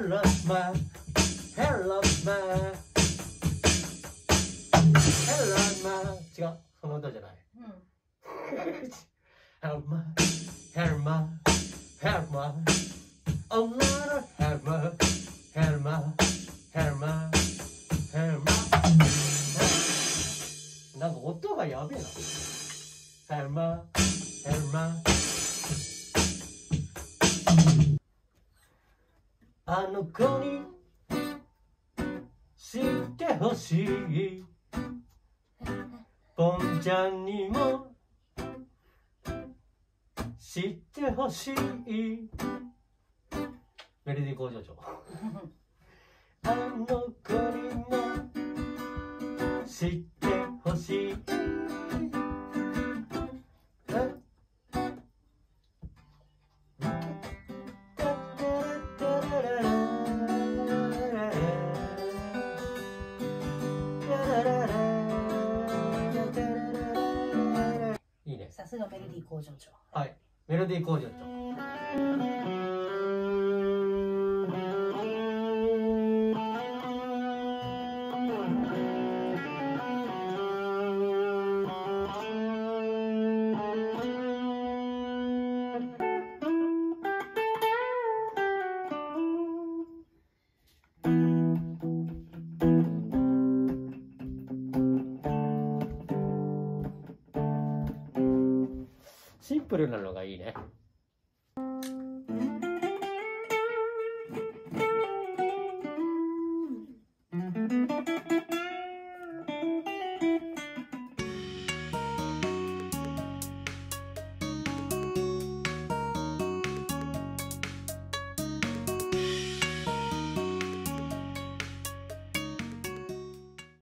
ロスマンヘロスマンヘロスマン違う。その歌じゃない。ヘロスマンヘロスマンヘロスマン A lot of hammer, hammer, hammer, hammer. なんか音がやべえな。hammer, hammer. あの子に知ってほしい。ポンちゃんにも知ってほしい。メロディー工場長。あの子にも知ってほしいさすがメロディー工場長。はい。メロディー工場長シンプルなのがいいね。